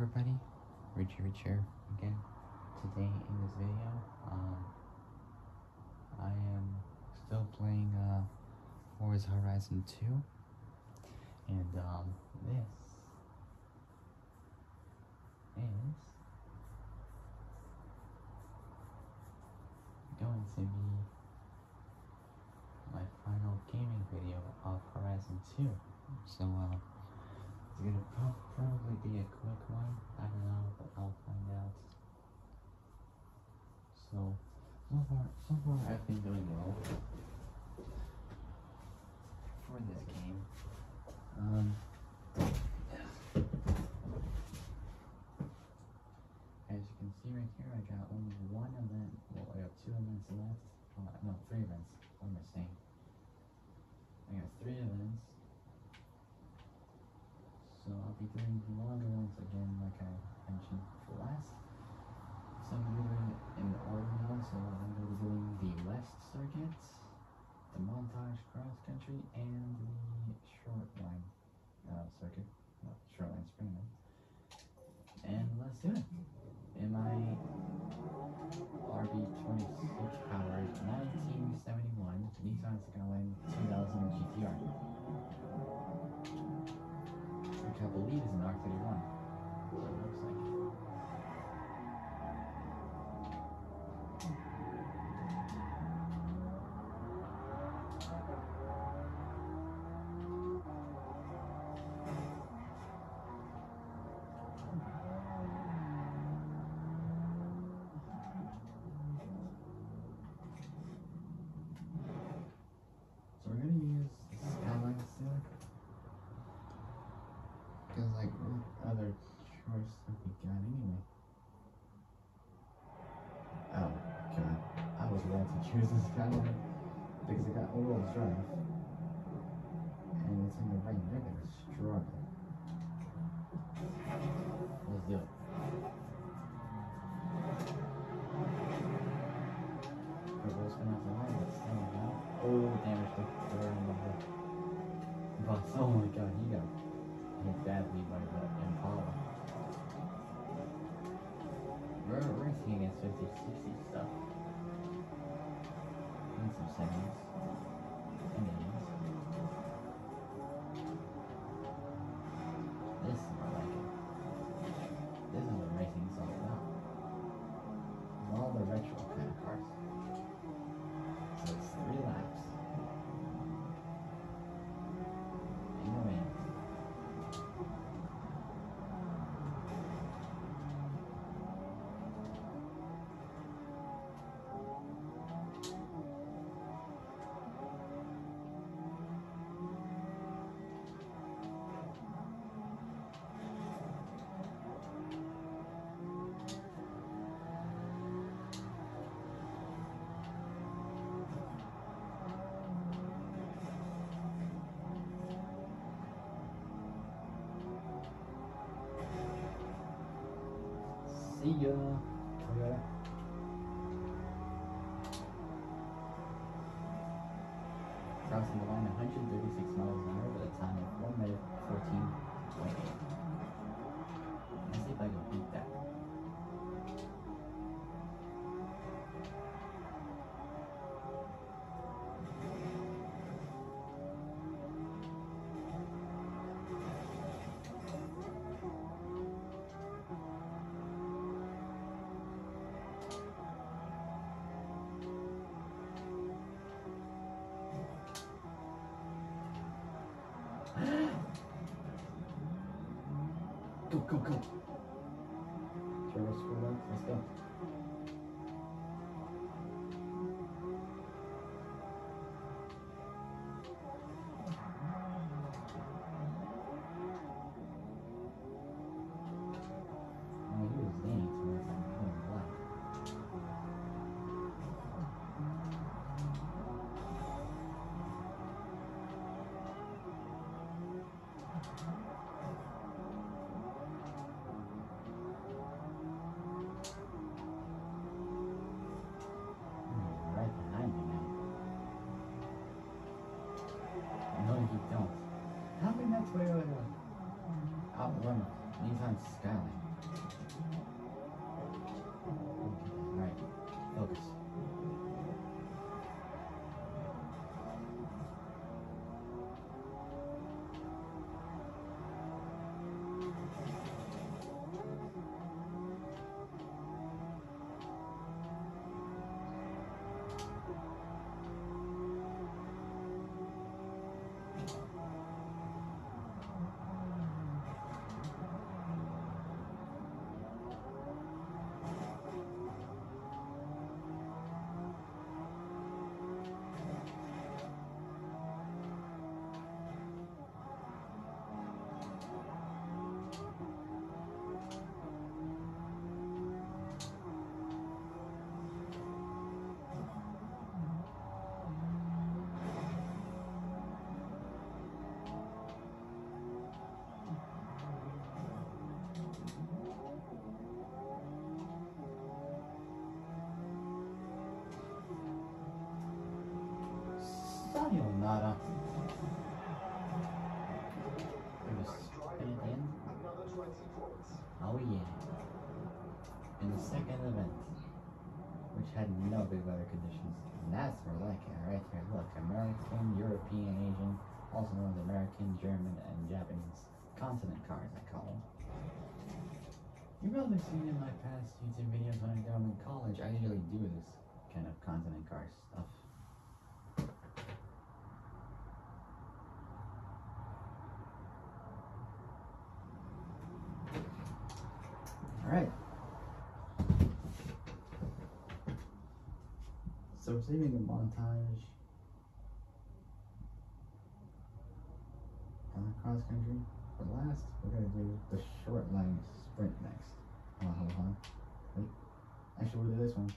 everybody, Richi Rich here again. Today in this video, um, I am still playing uh, Forza Horizon 2, and um, this is going to be my final gaming video of Horizon 2. So, uh, it's gonna prob probably be a quick one. I don't know, but I'll find out. So, so far, so far I've been doing well for this game. Um, as you can see right here, I got only one event. Well, I have two events left. Uh, no, three events. What am I saying? I got three events. So I'll be doing ones again, like I mentioned for last. So I'm gonna be doing it in order now. So I'm gonna be doing the West circuits, the montage cross country, and the short line uh, circuit, well, short line spring line. And let's do it. Was about to choose this Skyline because it got all-wheel drive. And it's in the rain. They're gonna struggle. Let's do it. And See ya, Toyota. Crossing the line 136 miles an hour with a time of 1 minute 14.8. Go, go, go. Turbo screwed up. Let's go. The. Oh yeah. In the second event, which had no big weather conditions. And that's it right here. Look, American, European, Asian, also known as American, German, and Japanese continent cars, I call them. You've probably seen in my past YouTube videos when I go in college, I usually do this kind of continent car stuff. We're saving the montage cross country. For last, we're gonna do the short line sprint next. Hold on, hold on. Wait. Actually, we'll do this one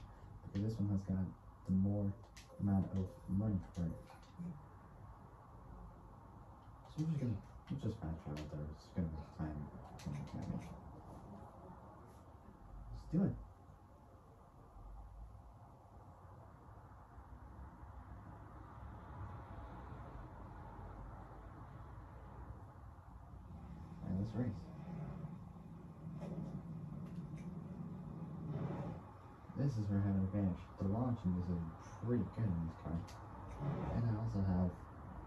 because this one has got the more amount of money for it. So we're just gonna we'll just fast travel there. It's gonna be time. Let's do it. Race. This is where I have an advantage. The launching is pretty good in this car. And I also have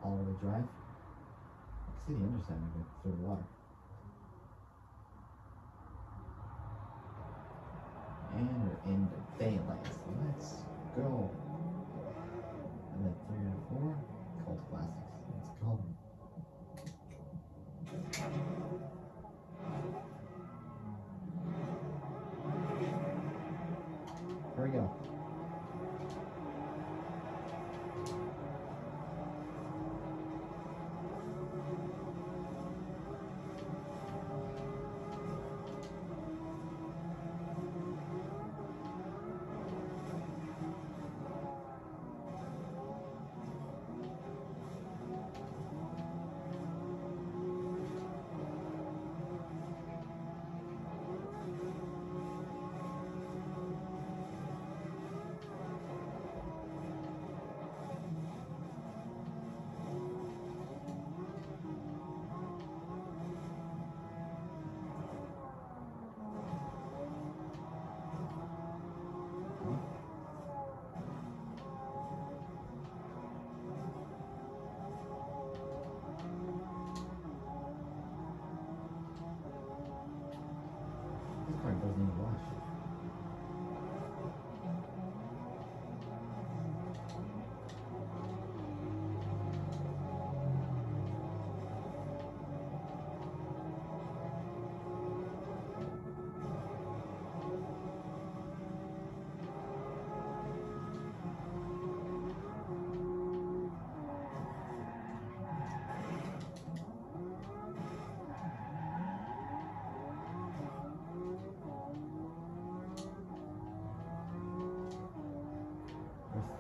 all-wheel drive. I can see the underside of it through the water. And we're in the daylight. This car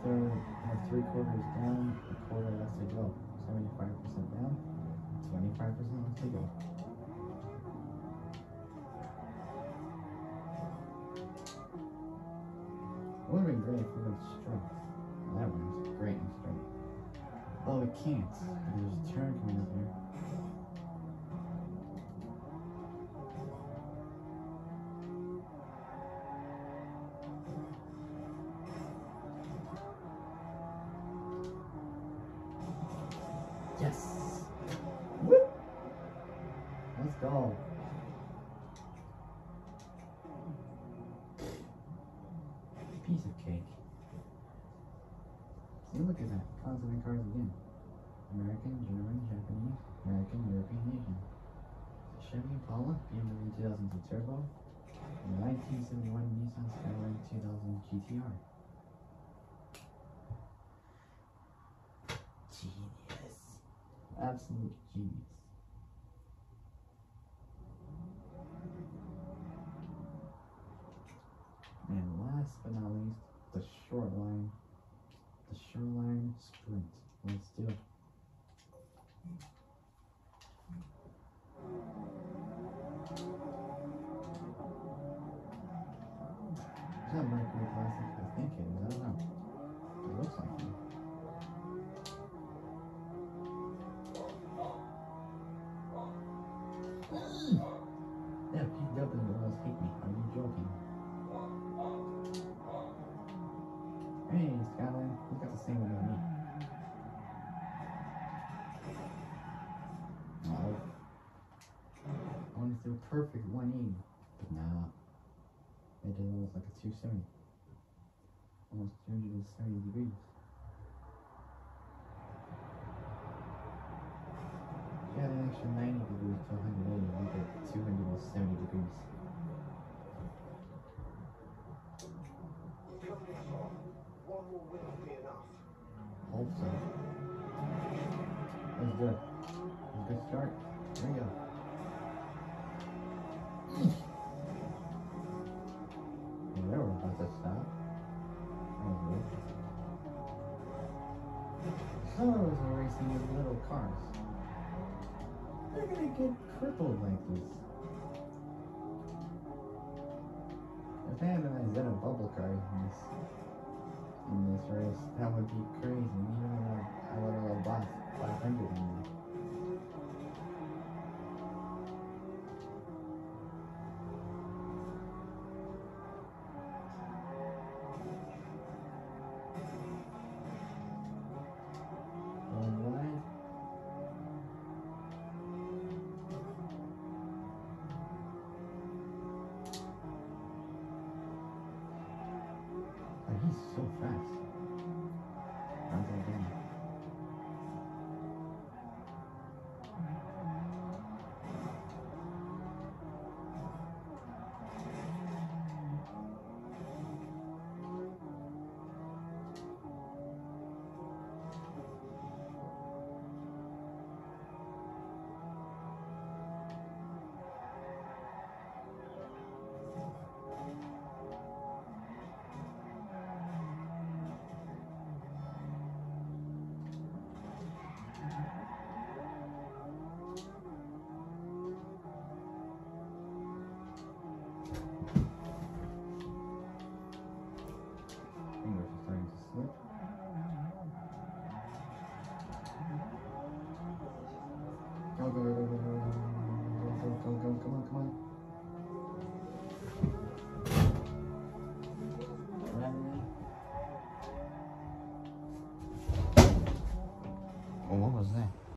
third, we're three quarters down, a quarter left to go. Seventy-five percent down, twenty-five percent left to go. It would have been great if we went straight. Well, that one's great and straight. Oh, we can't. There's a turn coming up here. Yes. Woo. Let's go. Piece of cake. See, look at that. Consonant cards again. American, German, Japanese, American, European, Asian. Chevy Impala, BMW 2000 turbo, and 1971 Nissan Skyline 2000 GTR. Absolute genius. And last but not least, the short line. The shoreline sprint. Hey, Skyline, you got the same one as me. No. I want to do a perfect 180, but nah. It did almost like a 270. Almost 270 degrees. Got an extra 90 degrees to 180, you get 270 degrees. Will be enough. Hope so. That was good. That was a good start. There we go. Yeah, they about to stop. Cars are racing with little cars. They're gonna get crippled like this. If they had an Isetta bubble car in this race, that would be crazy. Even though I would have lost 500 in.